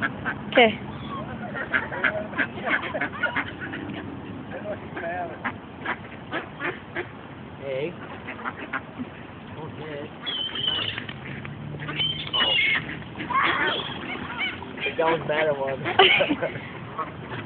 Okay. Hey. Okay. Oh. That was better one.